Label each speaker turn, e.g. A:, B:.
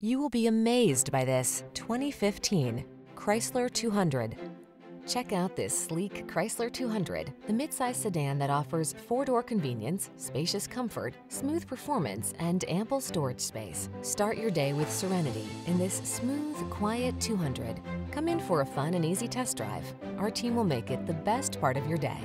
A: You will be amazed by this 2015 Chrysler 200. Check out this sleek Chrysler 200, the midsize sedan that offers four-door convenience, spacious comfort, smooth performance, and ample storage space. Start your day with serenity in this smooth, quiet 200. Come in for a fun and easy test drive. Our team will make it the best part of your day.